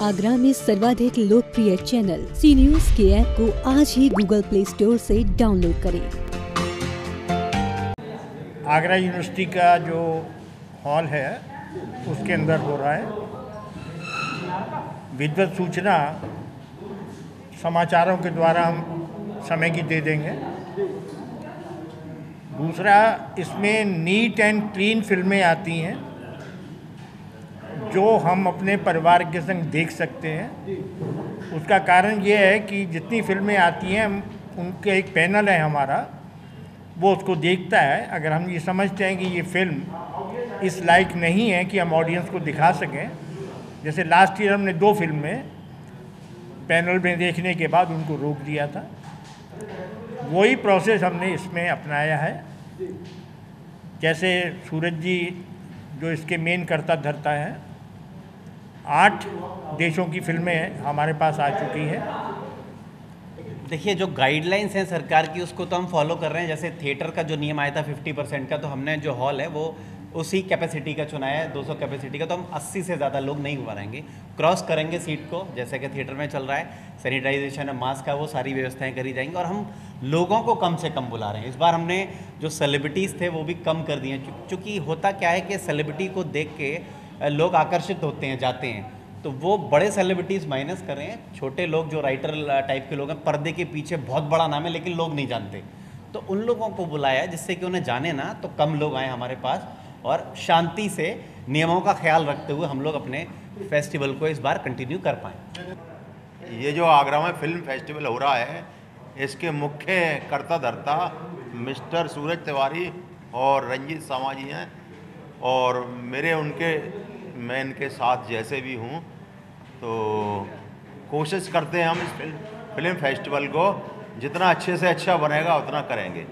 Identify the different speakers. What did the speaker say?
Speaker 1: आगरा में सर्वाधिक लोकप्रिय चैनल सी न्यूज़ के ऐप को आज ही गूगल प्ले स्टोर से डाउनलोड करें।
Speaker 2: आगरा यूनिवर्सिटी का जो हॉल है, उसके अंदर हो रहा है। विद्वत सूचना समाचारों के द्वारा हम समय की दे देंगे। दूसरा, इसमें नीट एंड क्लीन फ़िल्में आती हैं। जो हम अपने परिवार के संग देख सकते हैं। उसका कारण ये है कि जितनी फ़िल्में आती हैं उनके एक पैनल है हमारा वो उसको देखता है। अगर हम ये समझते हैं कि ये फ़िल्म इस लायक नहीं है कि हम ऑडियंस को दिखा सकें। जैसे लास्ट ईयर हमने दो फ़िल्में पैनल में देखने के बाद उनको रोक दिया था। वही प्रोसेस हमने इसमें अपनाया है। जैसे सूरज जी जो इसके मेन करता धरता है आठ देशों की फ़िल्में हमारे पास आ चुकी हैं।
Speaker 3: देखिए, जो गाइडलाइंस हैं सरकार की, उसको तो हम फॉलो कर रहे हैं। जैसे थिएटर का जो नियम आया था 50 परसेंट का तो हमने जो हॉल है, वो उसी कैपेसिटी का चुना है 200 कैपेसिटी का तो हम 80 से ज़्यादा लोग नहीं बुलाएँगे क्रॉस करेंगे सीट को, जैसे कि थिएटर में चल रहा है सैनिटाइजेशन है मास्क का, वो सारी व्यवस्थाएँ करी जाएँगी और हम लोगों को कम से कम बुला रहे हैं। इस बार हमने जो सेलिब्रिटीज़ थे, वो भी कम कर दिए चूँकि होता क्या है कि सेलिब्रिटी को देख के लोग आकर्षित होते हैं, जाते हैं। तो वो बड़े सेलिब्रिटीज़ माइनस कर रहे हैं। छोटे लोग जो राइटर टाइप के लोग हैं, पर्दे के पीछे बहुत बड़ा नाम है, लेकिन लोग नहीं जानते। तो उन लोगों को बुलाया जिससे कि उन्हें जाने ना तो कम लोग आए हमारे पास और शांति से नियमों का ख्याल रखते हुए हम लोग अपने फेस्टिवल को इस बार कंटिन्यू कर पाएँ।
Speaker 4: ये जो आगरा में फ़िल्म फेस्टिवल हो रहा है, इसके मुख्य कर्ता धर्ता मिस्टर सूरज तिवारी और रंजीत सामा जी हैं। और मेरे उनके, मैं इनके साथ जैसे भी हूँ तो कोशिश करते हैं हम इस फ़िल्म फेस्टिवल को जितना अच्छे से अच्छा बनेगा, उतना करेंगे।